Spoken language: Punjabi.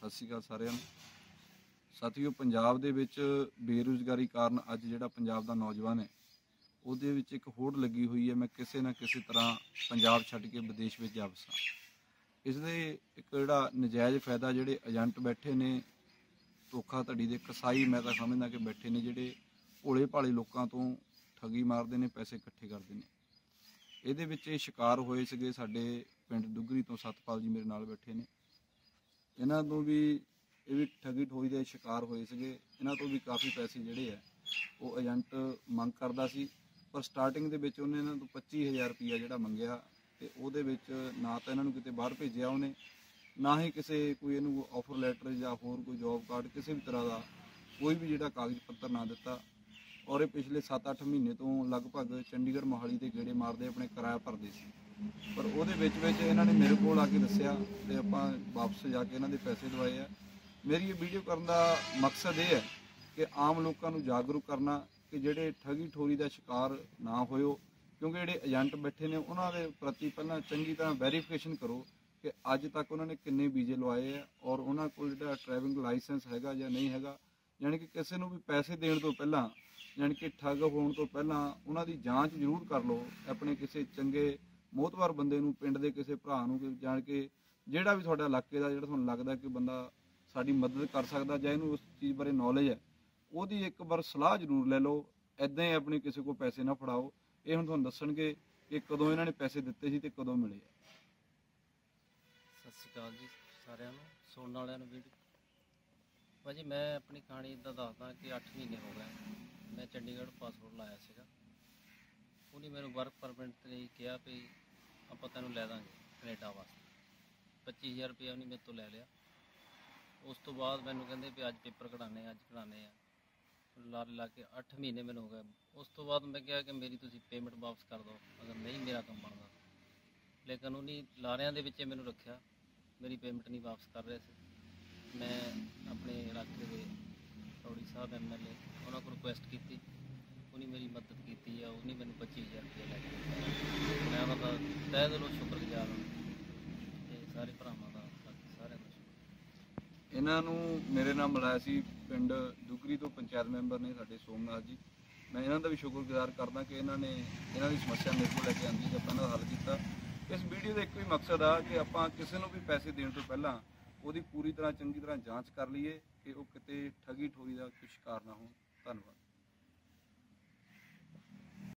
ਸਤਿ ਸ਼੍ਰੀ ਅਕਾਲ ਸਾਰਿਆਂ ਨੂੰ। ਸਾਥੀਓ, ਪੰਜਾਬ ਦੇ ਵਿੱਚ ਬੇਰੁਜ਼ਗਾਰੀ ਕਾਰਨ ਅੱਜ ਜਿਹੜਾ ਪੰਜਾਬ ਦਾ ਨੌਜਵਾਨ ਹੈ, ਉਹਦੇ ਵਿੱਚ ਇੱਕ ਹੋੜ ਲੱਗੀ ਹੋਈ ਹੈ। ਮੈਂ ਕਿਸੇ ਨਾ ਕਿਸੇ ਤਰ੍ਹਾਂ ਪੰਜਾਬ ਛੱਡ ਕੇ ਵਿਦੇਸ਼ ਵਿੱਚ ਜਾ ਵਸਾਂ। ਇਸ ਦੇ ਇੱਕ ਜਿਹੜਾ ਨਜਾਇਜ਼ ਫਾਇਦਾ ਜਿਹੜੇ ਏਜੰਟ ਬੈਠੇ ਨੇ ਧੋਖਾ ਧੜੀ ਦੇ ਕਸਾਈ ਮੈਂ ਤਾਂ ਸਮਝਦਾ ਕਿ ਬੈਠੇ ਨੇ, ਜਿਹੜੇ ਭੋਲੇ ਭਾਲੇ ਲੋਕਾਂ ਤੋਂ ਠੱਗੀ ਮਾਰਦੇ ਨੇ, ਪੈਸੇ ਇਕੱਠੇ ਕਰਦੇ ਨੇ। ਇਹਦੇ ਵਿੱਚ ਇਹ ਸ਼ਿਕਾਰ ਹੋਏ ਸੀਗੇ ਸਾਡੇ ਪਿੰਡ ਦੁੱਗਰੀ ਤੋਂ ਸਤਪਾਲ ਜੀ ਮੇਰੇ ਨਾਲ ਬੈਠੇ ਨੇ। ਇਹਨਾਂ ਤੋਂ ਵੀ ਇਹ ਵੀ ਠੱਗੀ ਠੋਈ ਦੇ ਸ਼ਿਕਾਰ ਹੋਏ ਸੀਗੇ। ਇਹਨਾਂ ਤੋਂ ਵੀ ਕਾਫੀ ਪੈਸੇ ਜਿਹੜੇ ਆ, ਉਹ ਏਜੰਟ ਮੰਗ ਕਰਦਾ ਸੀ। ਪਰ ਸਟਾਰਟਿੰਗ ਦੇ ਵਿੱਚ ਉਹਨੇ ਇਹਨਾਂ ਤੋਂ 25000 ਰੁਪਇਆ ਜਿਹੜਾ ਮੰਗਿਆ ਤੇ ਉਹਦੇ ਵਿੱਚ ਨਾ ਤਾਂ ਇਹਨਾਂ ਨੂੰ ਕਿਤੇ ਬਾਹਰ ਭੇਜਿਆ ਉਹਨੇ, ਨਾ ਹੀ ਕਿਸੇ ਕੋਈ ਇਹਨੂੰ ਆਫਰ ਲੈਟਰ ਜਾਂ ਹੋਰ ਕੋਈ ਜੌਬ ਕਾਰਡ ਕਿਸੇ ਵੀ ਤਰ੍ਹਾਂ ਦਾ ਕੋਈ ਵੀ ਜਿਹੜਾ ਕਾਗਜ਼ ਪੱਤਰ ਨਾ ਦਿੱਤਾ। ਔਰ ਇਹ ਪਿਛਲੇ 7-8 ਮਹੀਨੇ ਤੋਂ ਲਗਭਗ ਚੰਡੀਗੜ੍ਹ ਮੋਹਾਲੀ ਦੇ ਗੇੜੇ ਮਾਰਦੇ ਆਪਣੇ ਕਿਰਾਇਆ ਭਰਦੇ ਸੀ। ਪਰ ਉਹਦੇ ਵਿੱਚ ਵਿੱਚ ਇਹਨਾਂ ਨੇ ਮੇਰੇ ਕੋਲ ਆ ਕੇ ਦੱਸਿਆ ਤੇ ਆਪਾਂ ਵਾਪਸ ਜਾ ਕੇ ਇਹਨਾਂ ਦੇ ਪੈਸੇ ਦਵਾਏ ਆ। ਮੇਰੀ ਇਹ ਵੀਡੀਓ ਕਰਨ ਦਾ ਮਕਸਦ ਇਹ ਹੈ ਕਿ ਆਮ ਲੋਕਾਂ ਨੂੰ ਜਾਗਰੂਕ ਕਰਨਾ ਕਿ ਜਿਹੜੇ ਠੱਗੀ ਠੋਰੀ ਦਾ ਸ਼ਿਕਾਰ ਨਾ ਹੋਇਓ, ਕਿਉਂਕਿ ਜਿਹੜੇ ਏਜੰਟ ਬੈਠੇ ਨੇ ਉਹਨਾਂ ਦੇ ਪ੍ਰਤੀ ਪਹਿਲਾਂ ਚੰਗੀ ਤਰ੍ਹਾਂ ਵੈਰੀਫਿਕੇਸ਼ਨ ਕਰੋ ਕਿ ਅੱਜ ਤੱਕ ਉਹਨਾਂ ਨੇ ਕਿੰਨੇ ਵੀਜ਼ੇ ਲਵਾਏ ਆ ਔਰ ਉਹਨਾਂ ਕੋਲ ਜਿਹੜਾ ਡਰਾਈਵਿੰਗ ਲਾਇਸੈਂਸ ਹੈਗਾ ਜਾਂ ਨਹੀਂ ਹੈਗਾ, ਯਾਨੀ ਕਿ ਕਿਸੇ ਨੂੰ ਵੀ ਪੈਸੇ ਦੇਣ ਤੋਂ ਪਹਿਲਾਂ ਯਾਨੀ ਕਿ ਠੱਗ ਹੋਣ ਤੋਂ ਪਹਿਲਾਂ ਉਹਨਾਂ ਦੀ ਜਾਂਚ ਜ਼ਰੂਰ ਕਰ ਲਓ, ਆਪਣੇ ਕਿਸੇ ਚੰਗੇ ਮੋਹਤਵਾਰ ਬੰਦੇ ਨੂੰ, ਪਿੰਡ ਦੇ ਕਿਸੇ ਭਰਾ ਨੂੰ ਜਾਣ ਕੇ ਜਿਹੜਾ ਵੀ ਤੁਹਾਡਾ ਇਲਾਕੇ ਦਾ ਜਿਹੜਾ ਤੁਹਾਨੂੰ ਲੱਗਦਾ ਕਿ ਬੰਦਾ ਸਾਡੀ ਮਦਦ ਕਰ ਸਕਦਾ ਜਾਂ ਇਹਨੂੰ ਉਸ ਚੀਜ਼ ਬਾਰੇ ਨੌਲੇਜ ਹੈ, ਉਹਦੀ ਇੱਕ ਵਾਰ ਸਲਾਹ ਜ਼ਰੂਰ ਲੈ ਲਓ ਐਦਾਂ ਹੀ ਆਪਣੀ ਕਿਸੇ ਕੋਲ ਪੈਸੇ ਨਾ ਫੜਾਓ। ਇਹ ਹੁਣ ਤੁਹਾਨੂੰ ਦੱਸਣਗੇ ਕਿ ਕਦੋਂ ਇਹਨਾਂ ਨੇ ਪੈਸੇ ਦਿੱਤੇ ਸੀ ਤੇ ਕਦੋਂ ਮਿਲੇ ਆ। ਸਤਿ ਸ਼੍ਰੀ ਅਕਾਲ ਜੀ ਸਾਰਿਆਂ ਨੂੰ, ਸੁਣਨ ਵਾਲਿਆਂ ਨੂੰ ਵੀਡੀਓ ਭਾਜੀ ਮੈਂ ਆਪਣੀ ਕਹਾਣੀ ਇਦਾਂ ਦੱਸਦਾ ਕਿ 8 ਮਹੀਨੇ ਹੋ ਗਏ। ਮੈਂ ਚੰਡੀਗੜ੍ਹ ਪਾਸਪੋਰਟ ਲਾਇਆ ਸੀਗਾ। ਉਹਨੇ ਮੈਨੂੰ ਵਰਕ ਪਰਮਿਟ ਲਈ ਕਿਹਾ ਵੀ ਆਪਾਂ ਤੈਨੂੰ ਲੈ ਦਾਂਗੇ ਕੈਨੇਡਾ ਵਾਸਤੇ। 25000 ਰੁਪਏ ਉਹਨੇ ਮੇਰੇ ਤੋਂ ਲੈ ਲਿਆ। ਉਸ ਤੋਂ ਬਾਅਦ ਮੈਨੂੰ ਕਹਿੰਦੇ ਵੀ ਅੱਜ ਪੇਪਰ ਕਢਾਣੇ ਅੱਜ ਕਢਾਣੇ ਆ। ਲਾ ਲਾ ਕੇ 8 ਮਹੀਨੇ ਮੈਨੂੰ ਹੋ ਗਏ। ਉਸ ਤੋਂ ਬਾਅਦ ਮੈਂ ਕਿਹਾ ਕਿ ਮੇਰੀ ਤੁਸੀਂ ਪੇਮੈਂਟ ਵਾਪਸ ਕਰ ਦਿਓ, ਅਗਰ ਨਹੀਂ ਮੇਰਾ ਕੰਮ ਬਣਦਾ। ਲੇਕਿਨ ਉਹਨੇ ਲਾਰਿਆਂ ਦੇ ਵਿੱਚ ਮੈਨੂੰ ਰੱਖਿਆ। ਮੇਰੀ ਪੇਮੈਂਟ ਨਹੀਂ ਵਾਪਸ ਕਰ ਰਹੇ ਸੀ। ਮੈਂ ਆਪਣੇ ਇਲਾਕੇ ਦੇ ਰੌੜੀ ਸਾਹਿਬ ਐਮਐਲਏ ਉਹਨਾਂ ਕੋਲ ਰਿਕੁਐਸਟ ਕੀਤੀ। ਉਹਨੇ ਮੇਰੀ ਮਦਦ ਕੀਤੀ ਆ, ਉਹਨੇ ਮੈਨੂੰ 25000 ਰੁਪਏ ਲੈ ਕੇ ਦਿੱਤਾ। ਮੈਂ ਉਹਨਾਂ ਦਾ ਤਹਿ ਦਿਲੋਂ ਸ਼ੁਕਰਗੁਜ਼ਾਰ ਹਾਂ ਤੇ ਸਾਰੇ ਭਰਾਵਾਂ ਦਾ ਬਾਕੀ ਸਾਰਿਆਂ ਦਾ ਸ਼ੁਕਰ। ਇਹਨਾਂ ਨੂੰ ਮੇਰੇ ਨਾਲ ਮਿਲਾਇਆ ਸੀ ਪਿੰਡ ਦੁਗਰੀ ਤੋਂ ਪੰਚਾਇਤ ਮੈਂਬਰ ਨੇ, ਸਾਡੇ ਸੋਮਨਾਥ ਜੀ। ਮੈਂ ਇਹਨਾਂ ਦਾ ਵੀ ਸ਼ੁਕਰਗੁਜ਼ਾਰ ਕਰਦਾ ਕਿ ਇਹਨਾਂ ਨੇ ਇਹਨਾਂ ਦੀ ਸਮੱਸਿਆ ਮੇਰੇ ਕੋਲ ਲੈ ਕੇ ਆਂਦੀ ਤੇ ਆਪਾਂ ਇਹਨਾਂ ਦਾ ਹੱਲ ਕੀਤਾ। ਇਸ ਵੀਡੀਓ ਦਾ ਇੱਕੋ ਹੀ ਮਕਸਦ ਆ ਕਿ ਆਪਾਂ ਕਿਸੇ ਨੂੰ ਵੀ ਪੈਸੇ ਦੇਣ ਤੋਂ ਪਹਿਲਾਂ ਉਹਦੀ ਪੂਰੀ ਤਰ੍ਹਾਂ ਚੰਗੀ ਤਰ੍ਹਾਂ ਜਾਂਚ ਕਰ ਲਈਏ। ਕਿ ਉਹ ਕਿਤੇ ਠੱਗੀ ਠੋਰੀ ਦਾ ਕੋਈ ਸ਼ਿਕਾਰ ਨਾ ਹੋਣ। ਧੰਨਵਾਦ।